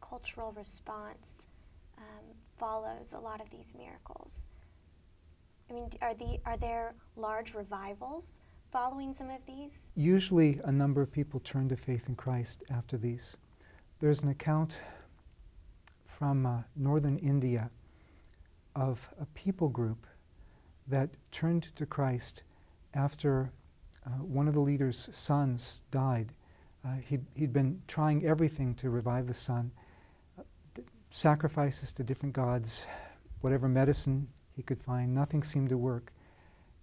cultural response um, follows a lot of these miracles? I mean, are, the, are there large revivals following some of these? Usually, a number of people turn to faith in Christ after these. There's an account from uh, northern India of a people group that turned to Christ after uh, one of the leader's sons died. Uh, he'd, he'd been trying everything to revive the son, uh, sacrifices to different gods, whatever medicine he could find, nothing seemed to work.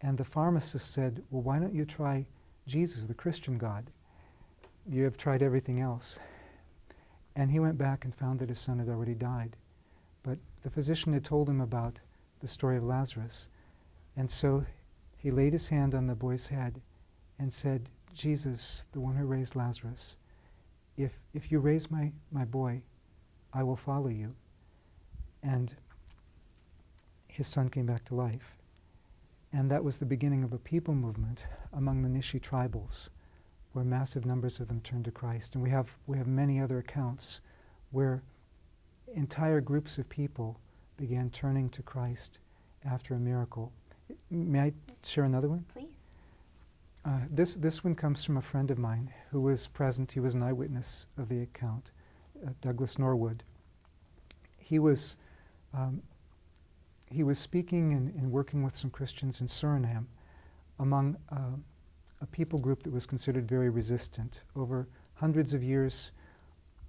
And the pharmacist said, Well, why don't you try Jesus, the Christian God? You have tried everything else. And he went back and found that his son had already died. But the physician had told him about the story of Lazarus. And so he laid his hand on the boy's head and said, Jesus, the one who raised Lazarus, if, if you raise my, my boy, I will follow you. And his son came back to life. And that was the beginning of a people movement among the Nishi tribals, where massive numbers of them turned to Christ. And we have, we have many other accounts where entire groups of people began turning to Christ after a miracle. May I share another one? Please. Uh, this, this one comes from a friend of mine who was present. He was an eyewitness of the account, uh, Douglas Norwood. He was um, he was speaking and, and, working with some Christians in Suriname among uh, a people group that was considered very resistant. Over hundreds of years,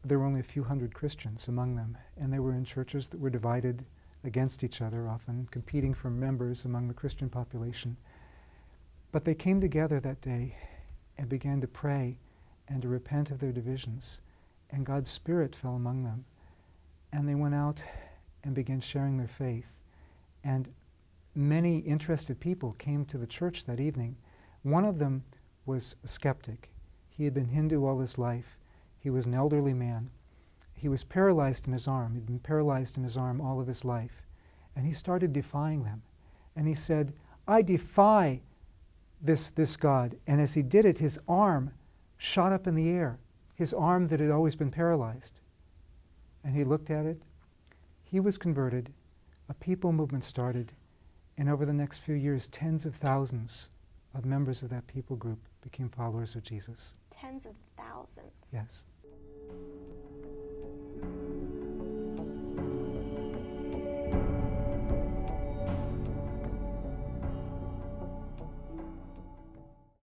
there were only a few hundred Christians among them, and they were in churches that were divided against each other, often competing for members among the Christian population. But they came together that day and began to pray and to repent of their divisions, and God's Spirit fell among them. And they went out and began sharing their faith. And many interested people came to the church that evening. One of them was a skeptic. He had been Hindu all his life. He was an elderly man. He was paralyzed in his arm. He'd been paralyzed in his arm all of his life. And he started defying them. And he said, I defy this, this God. And as he did it, his arm shot up in the air, his arm that had always been paralyzed. And he looked at it. He was converted a people movement started, and over the next few years, tens of thousands of members of that people group became followers of Jesus. Tens of thousands. Yes.